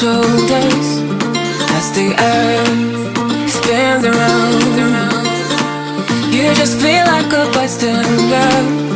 shoulders as the earth spins around. You just feel like a bystander.